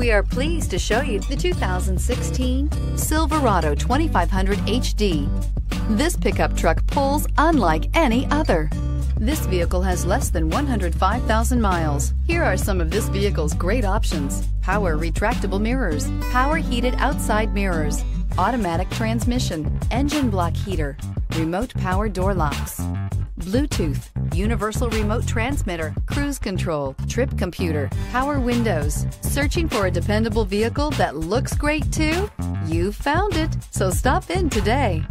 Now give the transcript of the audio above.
We are pleased to show you the 2016 Silverado 2500 HD. This pickup truck pulls unlike any other. This vehicle has less than 105,000 miles. Here are some of this vehicle's great options. Power retractable mirrors, power heated outside mirrors, automatic transmission, engine block heater, remote power door locks, Bluetooth, universal remote transmitter, cruise control, trip computer, power windows. Searching for a dependable vehicle that looks great too? You found it, so stop in today.